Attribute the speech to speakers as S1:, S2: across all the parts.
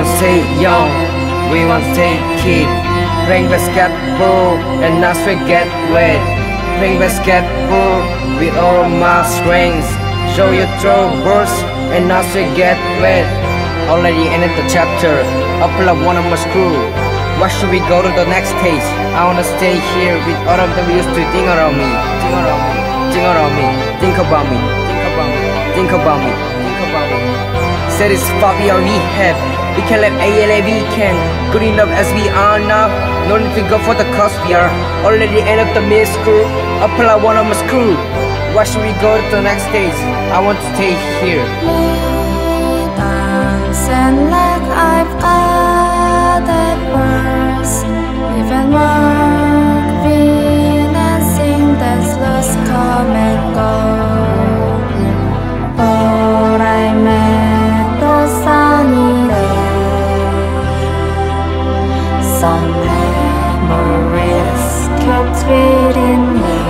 S1: want to stay young, we want to stay kid. Playing basketball and not forget wet. Playing basketball with all my strengths. Show your troubles and not forget wet. Already ended the chapter. Up like one of my screw. Why should we go to the next stage? I wanna stay here with all of them used to think around me. Think around me. Think around me. Think about me. Think about me. Think about me. Think about me. Satisfied we have. We can live ALA can. Good enough as we are now. No need to go for the cost we are already end of the mid school. I Apply one of my school. Why should we go to the next stage? I want to stay here.
S2: and like I've some memories kept within me.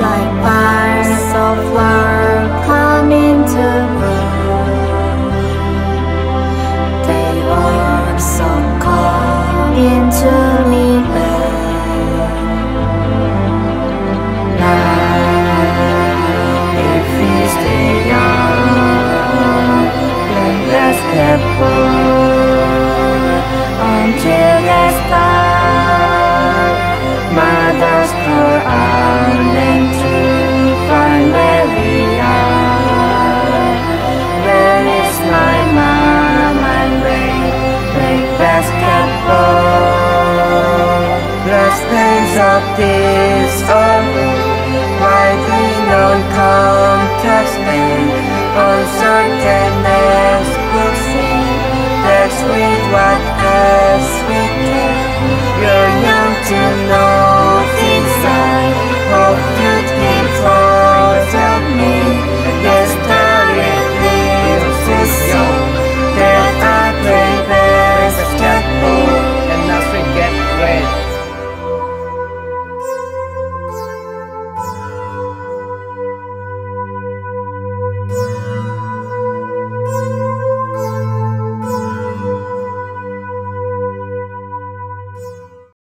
S2: Like bars of love coming to bloom. They also come into me. Now, if we stay young, then let's until the start. Mothers grow out and to find where. Where is my mom and we play basketball?
S1: Let's place of this on